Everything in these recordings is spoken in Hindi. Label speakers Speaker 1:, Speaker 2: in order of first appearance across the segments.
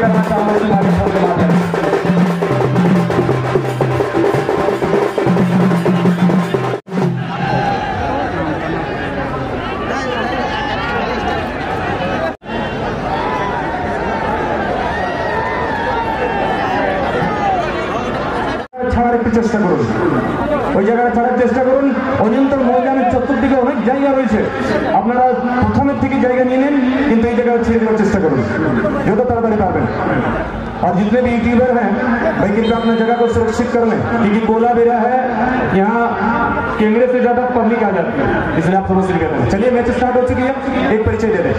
Speaker 1: करना चाहूँगा इस कार्यक्रम के माध्यम से जितने भी यूट्यूबर हैं। भाई कृपया अपना जगह को सुरक्षित कर लें। क्योंकि कोला बेरा है, यहाँ कैमरे से ज़्यादा पब्लिक आ जाती है। इसलिए आप समझ रहे हैं। चलिए मैच स्टार्ट हो चुकी है। एक परिचय दे दें।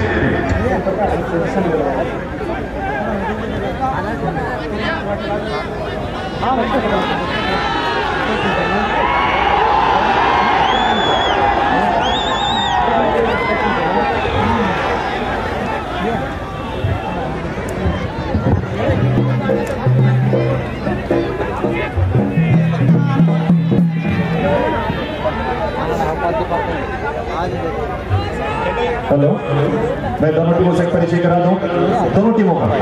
Speaker 1: हेलो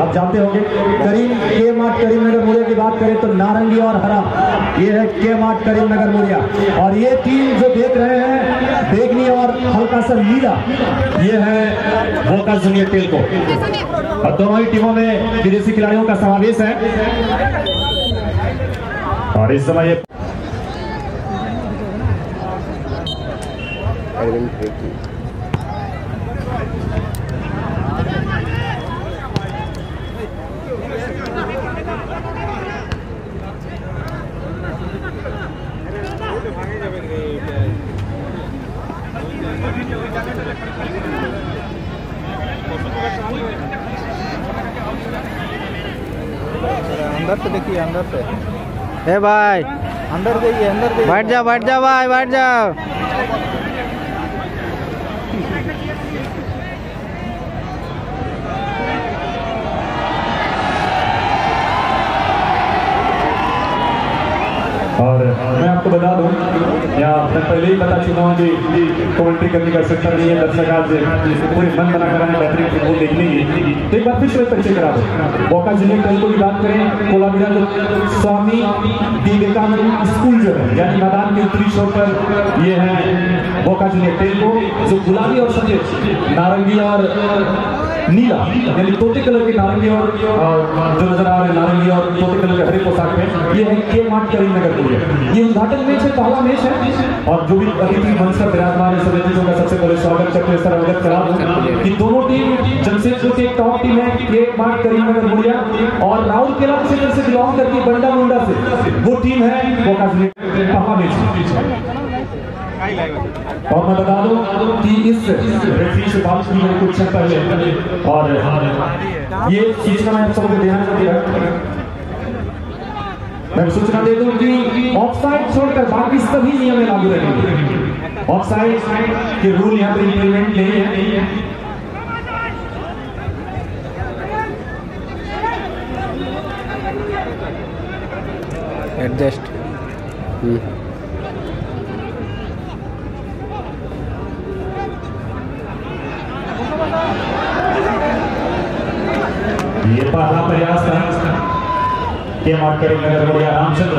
Speaker 1: आप जानते होंगे, करीम के मार्ट करीमनगर मुड़िया की बात करें तो नारंगी और हरा, ये है के मार्ट करीमनगर मुड़िया और ये टीम जो देख रहे हैं बेगनी और हल्का सा नीला, ये है वोका जूनियर टेल को। और दोनों ही टीमों में विदेशी खिलाड़ियों का समावेश है। और इस समय ये
Speaker 2: देखिए अंदर से।
Speaker 3: ए भाई।
Speaker 2: अंदर जाइए अंदर
Speaker 3: बैठ जाओ बैठ जाओ भाई बैठ जाओ
Speaker 1: और मैं आपको बता दूँ या मैं पहले ही बता चुका हूँ कि कमेंट्री करने का सेक्टर नहीं है, दर्शक आज पूरे मन बना कर बेहतरीन फुटबॉल देखने की एक बार फिर से परिचय करा दो। बोका ज़िले कल को बात करें कोलाबिरा तो स्वामी विवेकानंद स्कूल जो है, यानी मैदान के उत्तरी छोर पर, ये है बोका जूनियर टेल को, जो गुलाबी और सफ़ेद नारंगी और नीला, यानी तोते कलर के नारंगी और जो नज़र आ रहे नारंगी और तोते कलर के हरे पोशाक में, ये है के मार्ट करीमनगर पुलिया ये उद्घाटन मैच है, पहला मैच है। और जो भी अतिथि मंच पर विराजमान है सभी का सबसे पहले स्वागत करते हुए सर, अवगत करा कि दोनों टीम, जमशेदपुर की एक टॉप टीम है, के मार्ट करीमनगर पुलिया और राउरकेला क्षेत्र से बिलोंग करती है बंडा मुंडा से, वो टीम है बोका पहला मैच और मैं बता दूँ कि इस रेफरी से बात की मैंने कुछ पहले। और ये सूचना मैं आप सबको ध्यान में दिया मैं सूचना दे दूँ कि ऑफसाइड छोड़कर बाकी सभी नियम लागू रहेंगे। ऑफसाइड के रूल यहाँ पर इंप्लीमेंट नहीं है।
Speaker 3: एडजस्ट
Speaker 1: ये पहला प्रयास था के मार्ट करीमनगर बढ़िया रामचंद्र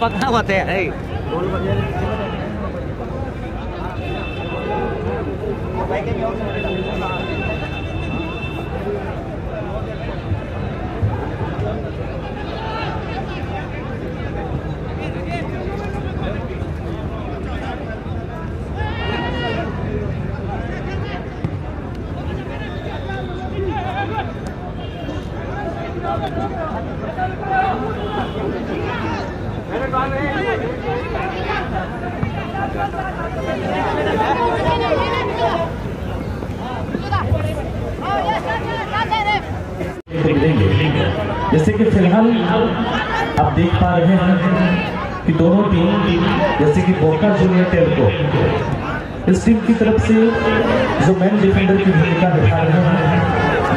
Speaker 3: पकड़ा मत है
Speaker 1: रहे हैं कि दोनों टीम, जैसे कि बोका जूनियर टेल को, इस टीम की तरफ़ से जो मैन डिफेंडर की भूमिका निभा रहे हैं,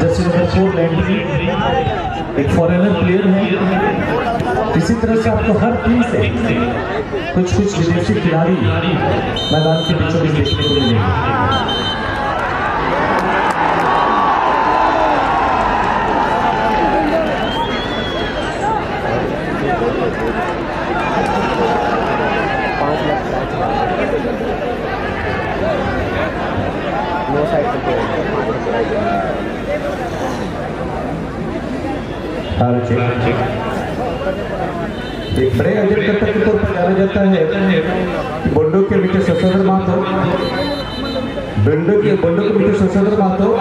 Speaker 1: जैसे नंबर फोर लैंड एक फॉरेनर प्लेयर है, इसी तरह से आपको हर टीम से कुछ कुछ विदेशी खिलाड़ी मैदान के बीचों बीच देखने को मिलेंगे। बड़े अजब के तौर पर जाना जाता है कि के मीटर सशोधर मातो बंडो के बंडो के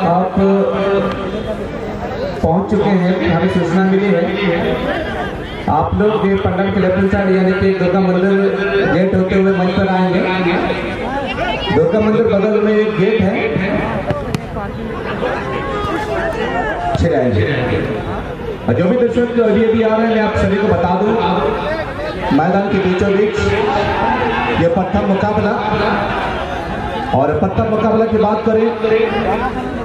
Speaker 1: आप पहुँच चुके हैं हमें सूचना मिली है आप लोग ये पंडाल के लेफ़्ट साइड यानी कि दुर्गा मंदिर गेट होते हुए मंच पर आएँगे। दुर्गा मंदिर बगल में एक गेट है। जो भी दर्शक अभी अभी आ रहे हैं, मैं आप सभी को बता दूँ, मैदान के बीचों बीच ये पत्थर मुकाबला। और पत्थर मुकाबला की बात करें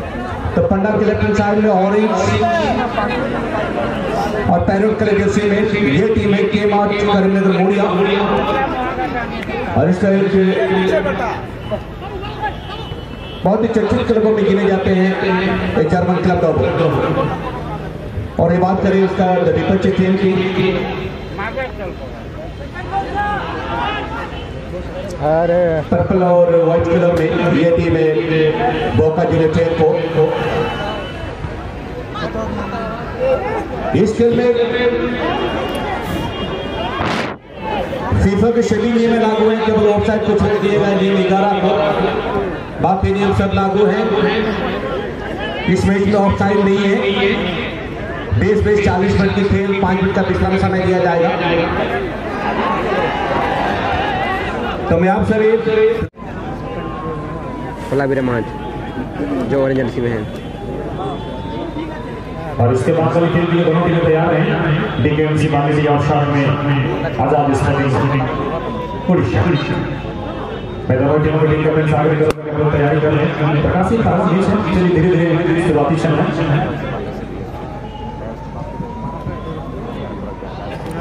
Speaker 1: तो पंडाल के लेफ़्ट साइड में ऑरेंज और पैरोट कलर जर्सी में ये टीम है के मार्च करीमनगर मोड़िया और इसका एक बहुत ही चर्चित क्लबों में गिने जाते हैं जर्मन क्लब डॉग और ये बात करें उसका विपक्ष टीम की।
Speaker 2: अरे।
Speaker 1: पर्पल और व्हाइट कलर में ये टीम है बोका यूनाइटेड को। इस खेल में फीफा के सभी नियम लागू हैं, केवल ऑफसाइड को छोड़ दिए गए नियम ग्यारह को। बाकी नियम सब लागू हैं। इस मैच में ऑफसाइड नहीं है। बीस बीस चालीस मिनट की खेल, पाँच मिनट का विश्राम समय दिया जाएगा। मैं आप सभी
Speaker 3: गुलाबी मांझ जो ऑरेंज जर्सी में है।
Speaker 1: और इसके बाद वाले खेल के लिए दोनों टीमें तैयार हैं। डीकेएमसी बांग्लादेश और शाह में आज़ाद स्पोर्टिंग उड़ीसा। मैं दोनों टीमों की टीम कैप्टन सागर तैयारी कर रहे हैं। प्रकाशी बीच है चलिए धीरे धीरे शुरुआती क्षण है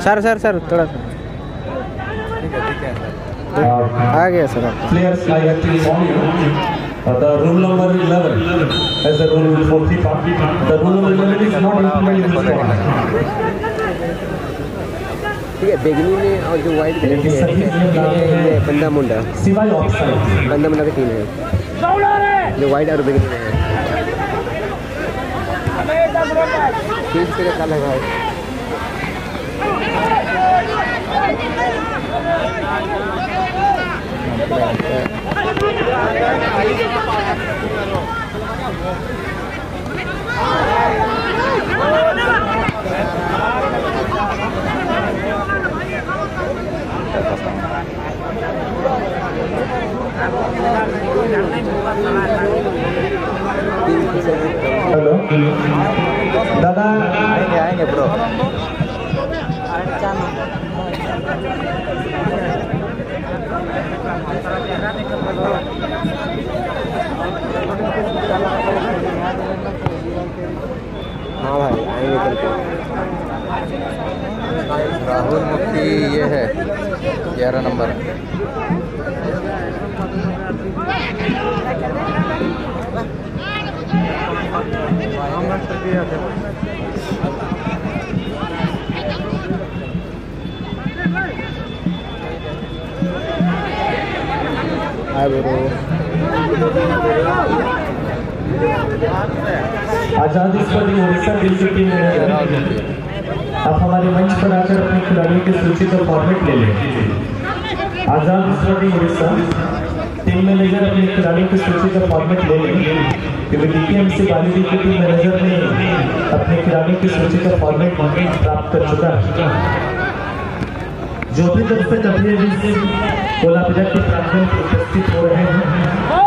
Speaker 3: सर सर सर थोड़ा सा। आ गया sir
Speaker 1: players rule number eleven as the rule for the rule number eleven is not
Speaker 3: ठीक है में और जो वाइट बंदा मुंडा। बंदा मुंडा का टीम है। जो वाइट और बेगनी है।
Speaker 1: हेलो दादा
Speaker 2: आएँगे आएँगे ब्रो
Speaker 3: हाँ भाई आएँगे कल को
Speaker 2: राहुल मुफ्ती ये है ग्यारह number.
Speaker 3: Hi bro
Speaker 1: Azad sporting Orissa की टीम में आप हमारे मंच पर आकर अपने खिलाड़ियों की सूची का फॉर्मेट ले लें। आज़ाद उड़ीसा टीम मैनेजर अपने खिलाड़ियों की सूची का फॉर्मेट ले लें। क्योंकि डीकेएमसी बालीदी की टीम मैनेजर ने अपने खिलाड़ियों की सूची का फॉर्मेट प्राप्त कर चुका है। जो भी अभी अभी कोला बजट के में उपस्थित हो रहे हैं।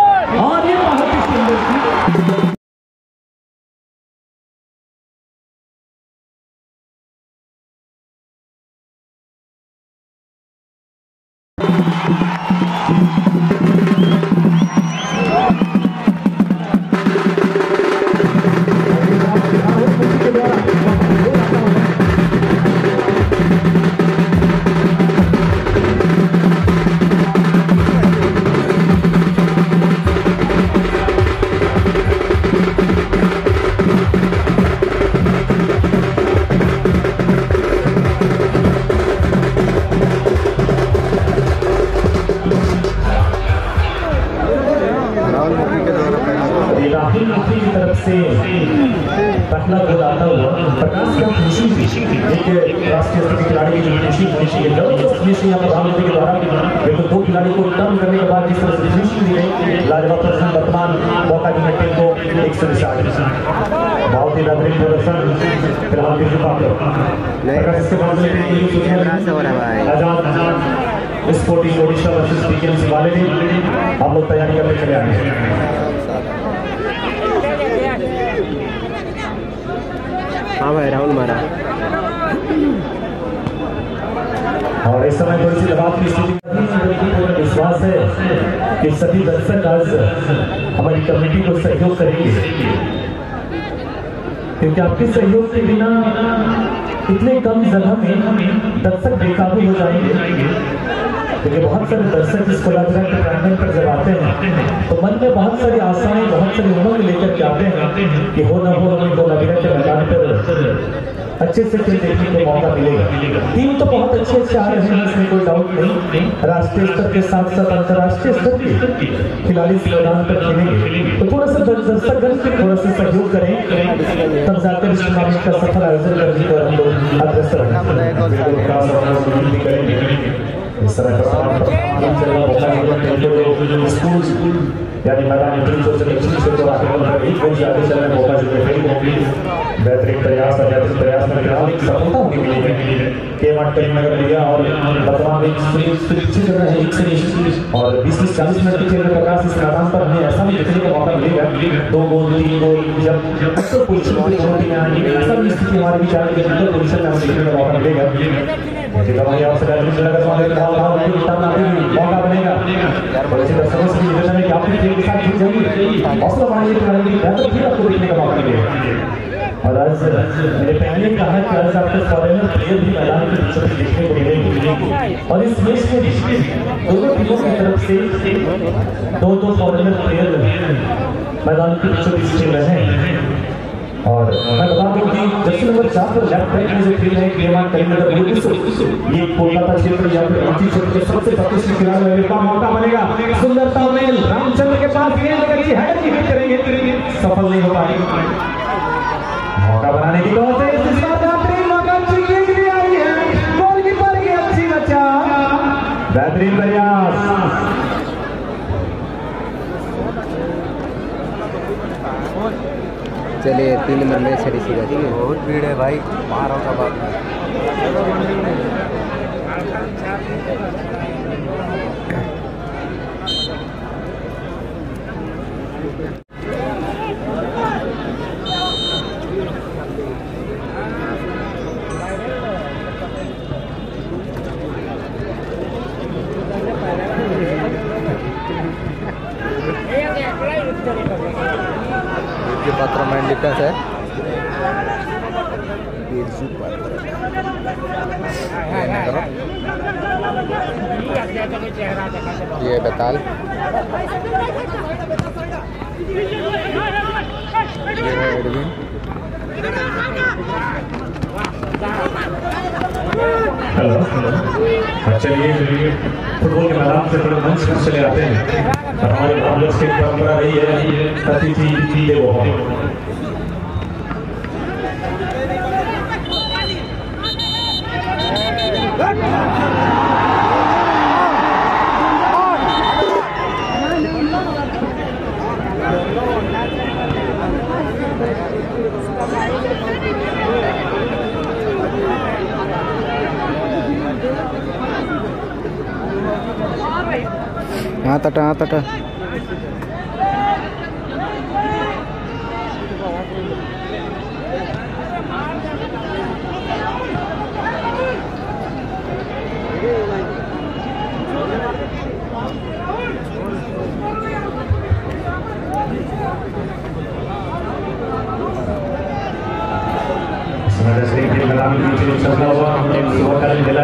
Speaker 1: फिनिशिंग चाहिए ज़बरदस्त फिनिशिंग यहाँ प्रधानमंत्री के द्वारा बिल्कुल दो खिलाड़ी को टर्न करने के बाद जिस तरह से फिनिशिंग दी गई लाजवाब प्रदर्शन वर्तमान मौका की टीम को एक सौ निशान बहुत ही बेहतरीन प्रदर्शन। फ़िलहाल की
Speaker 3: हो है
Speaker 1: Azad sporting Odisha versus PKMC वाले भी आप लोग तैयारी करते चले आएँगे
Speaker 3: हाँ भाई राहुल मारा।
Speaker 1: और इस समय थोड़ी सी दबाव की स्थिति विश्वास है कि सभी दर्शक आज हमारी कमेटी को सहयोग करेंगे। क्योंकि आपके सहयोग के बिना इतने कम जगह में दर्शक बेकाबू हो जाएँगे? क्योंकि बहुत सारे दर्शक इस कोलाजरा के प्रांगण पर जब आते हैं तो मन में बहुत सारी आशाएँ, बहुत सारी उमंग लेकर के आते हैं कि हो ना हो, हमें कोलाजरा के मैदान पर अच्छे से खेल देखने को मौका मिलेगा। टीम तो बहुत अच्छे अच्छे आ रहे हैं इसमें कोई डाउट नहीं। राष्ट्रीय स्तर के साथ साथ अंतर्राष्ट्रीय स्तर के खिलाड़ी इस मैदान पर खेलेंगे। तो थोड़ा सा दर- दर्शकगण से थोड़ा सा सहयोग करें। तब जाकर इस टूर्नामेंट का सफल आयोजन करने पर हम लोग अग्रसर करेंगे। इस तरह से तो स्कूल यानी मैदान इंटर से दक्षिण से तो आगे बढ़कर एक गोल आगे चलने का मौका जो फेल होगी बेहतरीन प्रयास है बेहतरीन प्रयास में फ़िलहाल सफलता होगी मिली है के मार्ट करीमनगर लिया और वर्तमान एक सुनिश्चित करना है एक से और बीस बीस चालीस मिनट के खेल प्रकाश इस मैदान पर हमें ऐसा भी देखने का मौका मिलेगा दो गोल तीन गोल जब अक्सर पोजिशन की में आएँगी ऐसा भी स्थिति हमारी विचार की अंदर पोजिशन में हमें देखने का मौका मिलेगा मैंने पहले कहा कि आज आपको फॉरेनर प्लेयर भी मैदान के बीचों बीच देखने को मिलेंगे और इस मैच में दोनों टीमों की तरफ़ से दो दो फॉरेनर प्लेयर मैदान के बीचों बीच खेल रहे हैं और मैं बता दूँ कि जर्सी नंबर चार पर लेफ़्ट बैक में जो खेल है केमान करीमनगर बुलबुल ये कोलकाता क्षेत्र या फिर रांची क्षेत्र के सबसे प्रतिष्ठित खिलाड़ी का मौका बनेगा। सुंदरता में रामचंद्र के पास गेंद लगी है कि हिट करेंगे। सफल नहीं हो पाएगी मौका बनाने की कोशिश इस बार बेहतरीन मौका चुनने के आई है। गोलकीपर की अच्छी बचा बेहतरीन प्रयास।
Speaker 3: चलिए तीन नंबर में छड़ी सीधा ठीक है।
Speaker 2: बहुत भीड़ है भाई, मारो का बात माइंड है? ये बताल। ये एडविन।
Speaker 1: हेलो हेलो चलिए चलिए। फुटबॉल के मैदान से थोड़े मंच पर चले आते हैं। हमारे भारत की परंपरा रही है अतिथि देवो ආතට ආතට. हुआ। जिला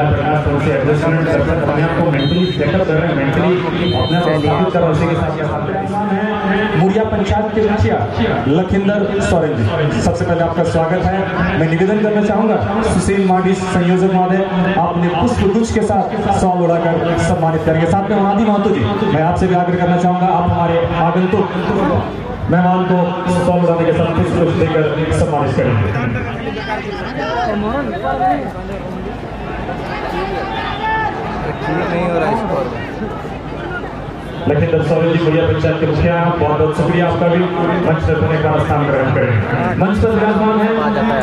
Speaker 1: उनसे एडजस्टमेंट अपने आप को मेंटली सेटअप कर रहे हैं मेंटली अपने आप स्थापित कर उसी के साथ पंचायत के मुखिया लखिंदर सोरेन जी। सबसे पहले आपका स्वागत है। मैं निवेदन करना चाहूँगा सुशील माडी संयोजक महोदय आपने पुष्प गुच्छ के साथ सॉन्ग उड़ाकर सम्मानित करेंगे। साथ में अनादि महतो जी मैं आपसे भी आग्रह करना चाहूँगा आप हमारे आगंतुक मेहमान को स्टॉल उड़ाने के साथ पुष्प देकर सम्मानित करेंगे। लखींदर सौरभ जी भैया पंचायत के मुखिया, बहुत बहुत शुक्रिया आपका भी। मंच पर बने का स्थान ग्रहण करें। मंच पर विराजमान है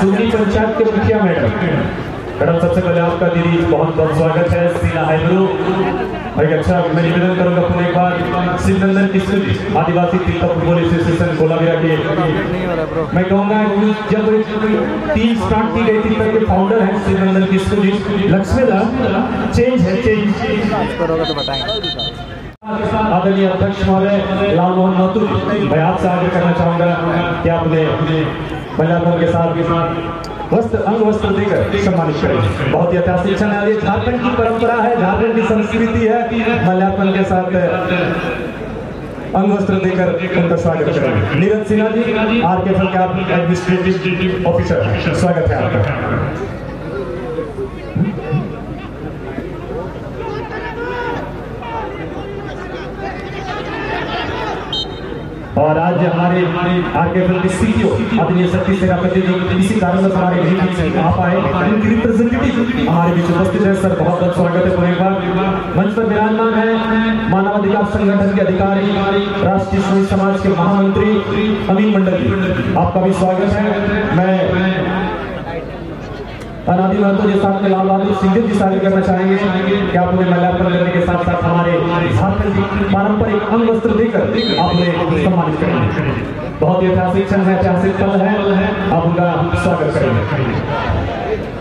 Speaker 1: चुनी पंचायत के मुखिया मैडम। मैडम, सबसे पहले आपका दीदी बहुत बहुत स्वागत है, सीना हैदरू। भाई अच्छा मैं निवेदन करूँगा पुनः एक बार शिवनंदन किशोर जी आदिवासी तीर्थ फुटबॉल एसोसिएशन के
Speaker 2: हो रहा ब्रो
Speaker 1: मैं कहूँगा कि जब टीम स्टार्ट की गई थी, तब के फाउंडर हैं शिवनंदन किशोर जी लक्ष्मी चेंज है चेंज
Speaker 2: स्कोर होगा तो बताएँगे
Speaker 1: आदरणीय अध्यक्ष महोदय लाल मोहन महतो मैं आपसे आगे करना चाहूँगा कि आपने मल्यापुर के साथ वस्त्र, अंग वस्त्र देकर सम्मानित करें। बहुत ही ऐतिहासिक क्षण है। झारखंड की परंपरा है, झारखंड की संस्कृति है। मल्यार्पण के साथ, अंग वस्त्र देकर उनका स्वागत करें। नीरज सिन्हा जी आर के एडमिनिस्ट्रेटिव ऑफिसर स्वागत है आपका। और आज हमारे आर के के सीईओ आदरणीय सतीश सेनापति जी इसी से हमारे में आ पाए, उनकी रिप्रेजेंटेटिव हमारे बीच उपस्थित है सर, बहुत बहुत स्वागत है पूरे बार मंच पर विराजमान है मानवाधिकार संगठन के अधिकारी, राष्ट्रीय समाज के महामंत्री अमीन मंडल आपका भी स्वागत है। मैं अनादि महतो जी साथ में लाल बहादुर सिंह जी शामिल करना चाहेंगे कि आप उन्हें मल्यार्पण करने के साथ साथ हमारे झारखंड की पारंपरिक अंग वस्त्र देकर आपने सम्मानित करें बहुत ही ऐतिहासिक क्षण है, ऐतिहासिक पल है। आप उनका स्वागत करेंगे।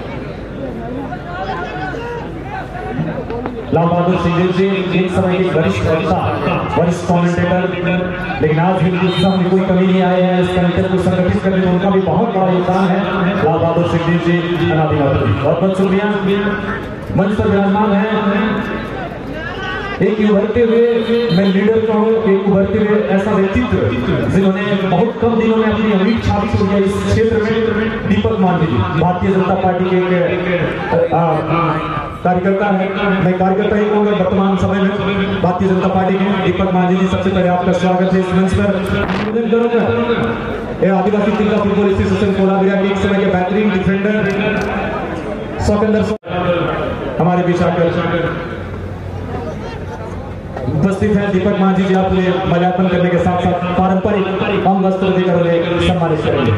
Speaker 1: लाल बहादुर सिंह जी एक समय के वरिष्ठ वक्ता वरिष्ठ कमेंटेटर लेकिन आज भी उत्साह में कोई कमी नहीं आई है। इस कंटेंट को संगठित करने में उनका भी बहुत बड़ा योगदान है। लाल बहादुर सिंह जी अनादि जी। बहुत बहुत शुक्रिया। मंच पर विराजमान है। एक उभरते हुए मैं लीडर कहूँ एक उभरते हुए ऐसा व्यक्तित्व, जिन्होंने बहुत कम दिनों में अपनी अमीर छाप छोड़ दिया इस क्षेत्र में, दीपक मांझी भारतीय जनता पार्टी के एक कार्यकर्ता है। मैं कार्यकर्ता ही कहूँगा वर्तमान समय में। भारतीय जनता पार्टी के दीपक मांझी जी, सबसे पहले आपका स्वागत है इस मंच पर। निवेदन करूँगा। ये आदिवासी तिलका फुटबॉल एसोसिएशन कोलाबिया के एक समय के बेहतरीन डिफेंडर सौकंदर हमारे बीच आकर उपस्थित है। दीपक मांझी जी, आपने मल्यार्पण करने के साथ साथ पारंपरिक अंग वस्त्र देकर उन्हें सम्मानित करेंगे।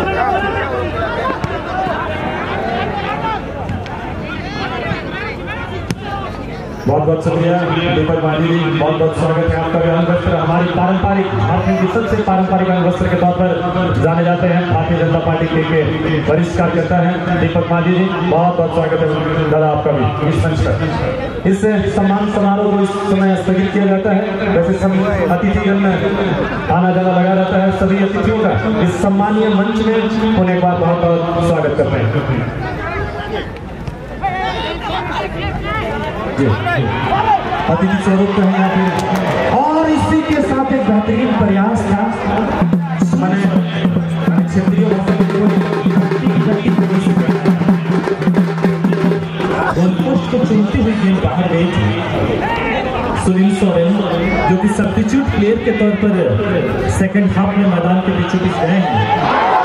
Speaker 1: Obrigado. बहुत बहुत शुक्रिया दीपक मांझी जी बहुत बहुत स्वागत है आपका भी अंग वस्त्र हमारी पारंपरिक झारखंड की सबसे पारंपरिक अंग वस्त्र के तौर पर जाने जाते हैं भारतीय जनता पार्टी के, वरिष्ठ कार्यकर्ता हैं दीपक मांझी जी। बहुत बहुत स्वागत है दादा आपका भी। इस मंच इस सम्मान समारोह को इस समय स्थगित किया जाता है। वैसे अतिथिगण में आना जाना लगा रहता है सभी अतिथियों का। इस सम्मानीय मंच में होने के बाद बहुत बहुत स्वागत करते हैं जी, जी। अतिथि स्वरूप कहें या फिर और इसी के साथ एक बेहतरीन प्रयास था। क्षेत्रीय बाहर गई थी। सुनील सोरेन, जो कि सब्सिट्यूट प्लेयर के तौर पर सेकंड हाफ़ में मैदान के बीचों बीच गए हैं।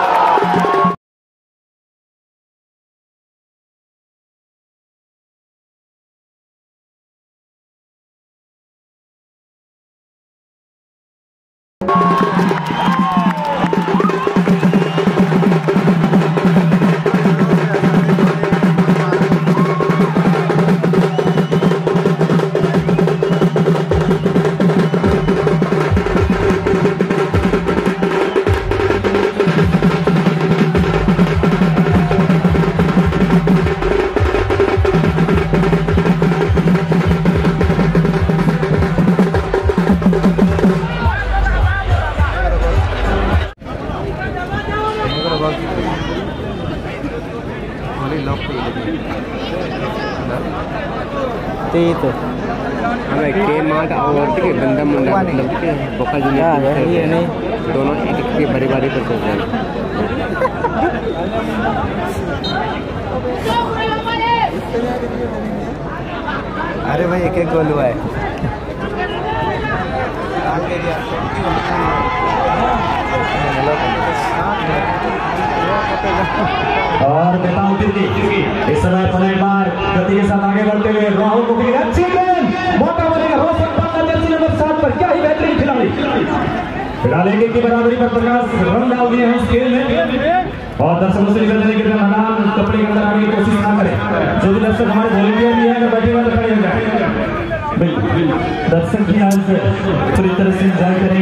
Speaker 3: तो तो। हमें के मार्ट और के बंदा मुंडा मतलब के बोका
Speaker 2: क्या ये नहीं।
Speaker 3: दोनों एक एक की बारी बारी पर चल रहे
Speaker 2: अरे भाई एक एक गोल हुआ है।
Speaker 1: और बेताल तिर्की इस समय एक बार गति के साथ आगे बढ़ते हुए राहुल को भी अच्छी गेंद मौका बनेगा रोशन पन्ना जर्सी नंबर सात पर। क्या ही बेहतरीन खिलाड़ी। खिलाड़ी की बराबरी पर प्रकाश रन डाल दिए हैं इस खेल में। और दर्शकों से निकल जाने के लिए मैदान कपड़े के अंदर आने की कोशिश ना करें। जो भी दर्शक हमारे वॉलेंटियर भी है बैठे हुए तो खड़े हो जाए। दर्शक भी आज पूरी तरह से इंजॉय करेंगे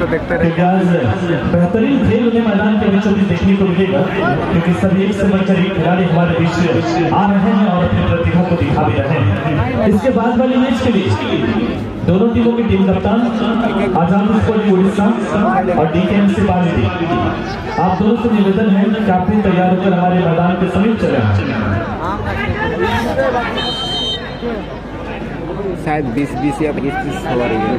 Speaker 2: सबको देखते रहे
Speaker 1: बेहतरीन खेल उन्हें मैदान के बीचों बीच देखने को मिलेगा, क्योंकि सभी एक से बढ़कर एक खिलाड़ी हमारे बीच आ रहे हैं और अपनी प्रतिभा को दिखा भी रहे हैं। इसके बाद वाले मैच के लिए दोनों टीमों की टीम कप्तान, आज़ाद स्पोर्ट उड़ीसा और डीकेएम से बाली आप दोनों से निवेदन है कि आप तैयार होकर हमारे मैदान के समीप चले।
Speaker 3: शायद बीस बीस या पच्चीस तीस हो रही है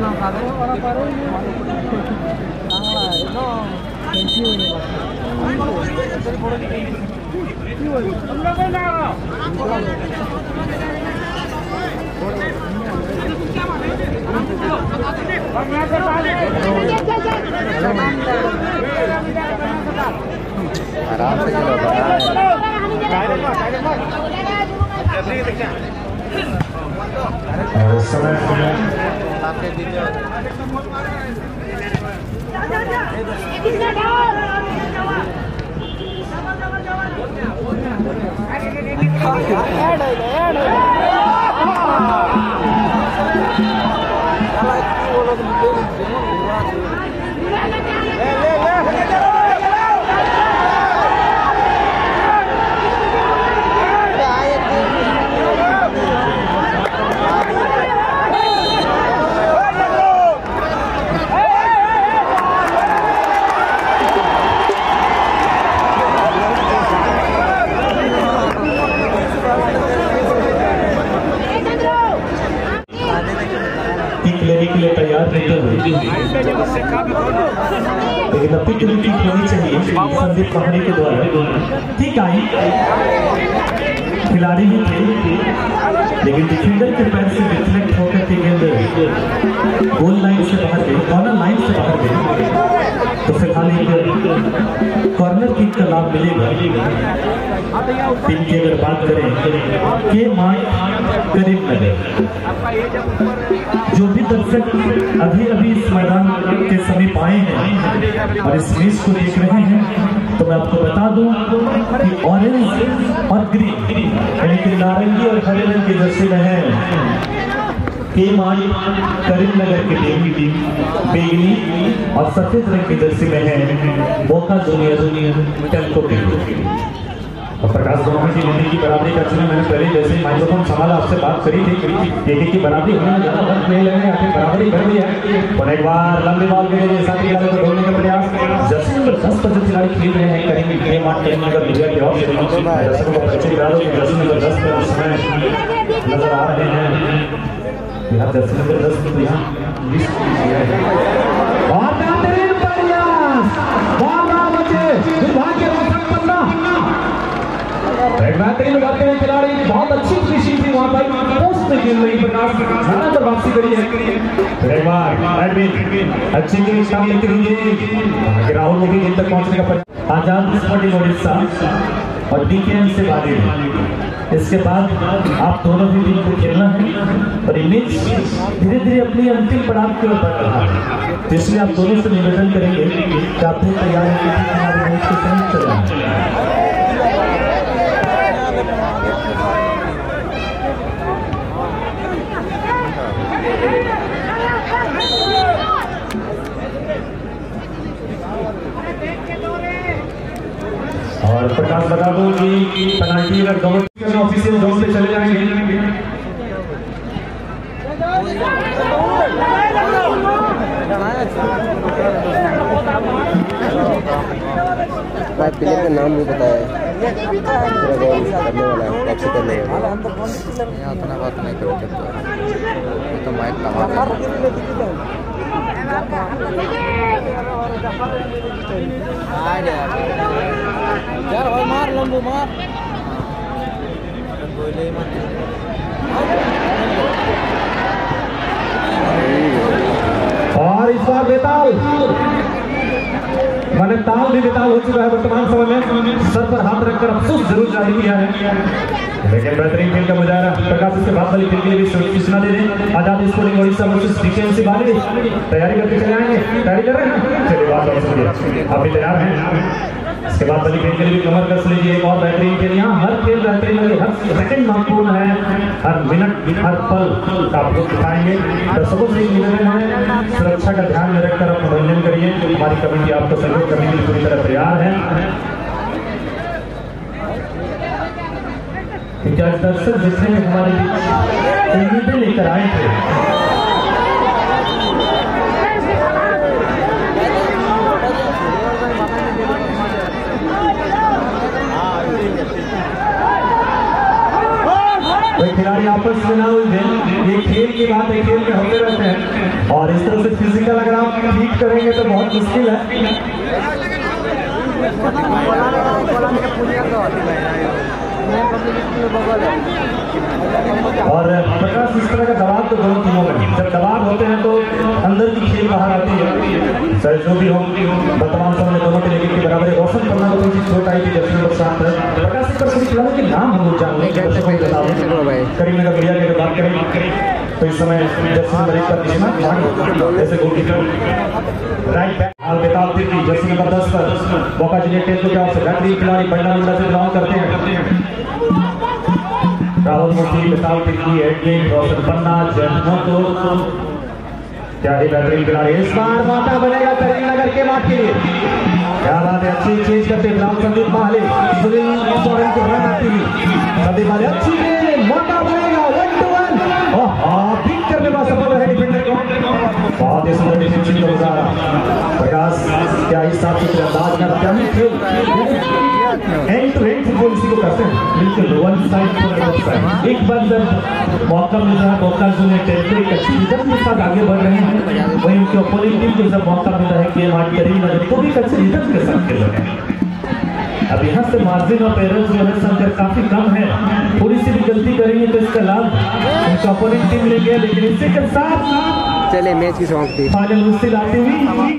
Speaker 3: आराम से चलो बड़ा
Speaker 1: और इस समय किक लेकिन अब की होनी चाहिए संदीप कहानी के द्वारा। ठीक आई? खिलाड़ी ही थे, लेकिन डिफेंडर के पैर से रिफ्लेक्ट होकर के गेंद गोल लाइन से बाहर गई कॉर्नर लाइन से बाहर गई। तो फ़िलहाल एक कॉर्नर किक का लाभ मिलेगा। टीम की अगर बात करें के माई करीब नगर, जो भी दर्शक अभी अभी इस मैदान के समीप आए हैं और इस मैच को देख रहे हैं तो मैं आपको बता दूँ कि ऑरेंज और ग्रीन यानी कि नारंगी और हरे रंग के जर्सी में है। के माई करीमनगर की टीम की टीम बेगनी और सफ़ेद रंग के जर्सी में है। बोका जूनियर टेल्को की टीम प्रकाश दोनों की टीम की बराबरी कर चुके मैंने पहले जैसे ही माइक्रोफोन संभाला, आपसे बात करी थी एक एक की बराबरी होने में ज़्यादा वक्त नहीं लगेगा, आखिर बराबरी कर दी है। और एक बार लंबी बॉल के लिए साथी खिलाड़ी को ढोलने का प्रयास जर्सी नंबर दस पर जो खिलाड़ी खेल रहे हैं करेंगे के मार्ट टीम नगर विजय के और दर्शकों को करा दो कि नंबर दस पर इस समय नज़र आ रहे हैं। यहाँ जर्सी नंबर दस तो यहाँ लिस्ट की गई है और बेहतरीन प्रयास बारह बचे दुर्भाग्य रोशन पन्ना हैं, खिलाड़ी। बहुत अच्छी फिनिशिंग थी वहाँ पर। पोस्ट रही प्रकाश। वापसी करी है। एक बार अच्छी गेंद आगे राहुल भी गेंद तक पहुँचने का आज़ाद उड़ीसा और से बागी इसके बाद आप दोनों भी टीम को खेलना है और इमेज धीरे धीरे अपनी अंतिम पड़ाव की ओर बढ़ रहा है। इसलिए आप दोनों से निवेदन करेंगे कि आप तैयार होकर हमारे मैच के साथ चलें और प्रकाश बता दूँ कि पेनाल्टी अगर गवर्नमेंट ऑफिशियल जोन पे चले जाएँगे।
Speaker 3: भाई प्लेयर का नाम भी बताया पूरा गोल करने वाला है वापसी करने वाला है।
Speaker 2: यहाँ उतना बात नहीं करते तो। ये तो माइक लगा यार मार लंबू मार
Speaker 1: और इस बार बेताल, मैंने ताल भी बेताल हो चुका है वर्तमान समय में। सर पर हाथ रखकर अफसोस ज़रूर जारी किया है। लेकिन बेहतरीन खेल का मुजाहरा प्रकाश इसके बाद वाली खेल के लिए भी सूचना दे दें Azad sporting Odisha versus DKMC तैयारी करके चले आएँगे। तैयारी कर रहे हैं? चलिए, बात आप तैयार हैं? इसके बाद वाली खेल के लिए कमर कस लीजिए। और बेहतरीन खेल। यहाँ हर खेल बेहतरीन है हर सेकंड महत्वपूर्ण है। हर मिनट हर पल का आप दिखाएँगे। दर्शकों से निवेदन है, सुरक्षा का ध्यान में रखकर आप मनोरंजन करिए। हमारी कमेटी आपको सहयोग करने के लिए पूरी तरह तैयार है। क्योंकि दर्शक जितने भी हमारे उम्मीदें लेकर आए थे। खिलाड़ी आपस में ना उलझे ये खेल की बात है, खेल में होते रहते हैं। और इस तरह से फ़िज़िकल अगर आप ठीक करेंगे तो बहुत मुश्किल है। और प्रकाश इस तरह का दबाव तो दोनों टीमों में जब दबाव होते हैं तो अंदर की खेल बाहर आती है। सर जो भी हो वर्तमान समय में दोनों के लेकिन के बराबर रोशन करना तो कोई चोट आई थी नंबर सात है। प्रकाश इस तरह से खिलाड़ियों के नाम हम लोग जान लें को करीमनगर बढ़िया की अगर बात करें तो इस समय एक निशाना जैसे गोलकीपर राइट बैक अलबेताब तिर्की जर्सी नंबर दस पर मौका जूनियर टेन को क्या से बेहतरीन खिलाड़ी बंडा मुंडा से बिलोंग करते हैं। राहुल मूर्ति बेताल तिर्की एडविन रोशन पन्ना जन्मों को क्या ही बेहतरीन खिलाड़ी इस बार मौका बनेगा करीमनगर के माठ के लिए। क्या बात है, अच्छी चीज़ करते ब्राउन संदीप माहले सुनील सोरेन को रन आती हुई संदीप माहले अच्छी मौका बनेगा one two one oh beat करने में सफल रहे डिफेंडर को बहुत ही सुंदर डिफेंसिंग का गुजारा प्रकाश, क्या ही साफ़ सुथरे अंदाज में क्या खेल? एंड टू एंड फुटबॉल इसी को कहते हैं। बिल्कुल one side to other side एक बार जब मौका मिल रहा है मौका जो टेंपो एक अच्छी रिदम के साथ आगे बढ़ रहे हैं, वहीं उनके अपोजिट टीम को जब मौका मिल रहा है गेम आज करीब नज़र तो भी अच्छे रिदम के साथ खेल रहे हैं। अब यहाँ से मार्जिन और पेरेंट्स जो है संख्या काफ़ी कम है। थोड़ी सी भी गलती करेंगे तो इसका लाभ उनका अपोनेंट टीम लेंगे लेकिन इसी के साथ
Speaker 3: चले मैच की समाप्ति।
Speaker 1: फाइनल मुश्किल आती हुई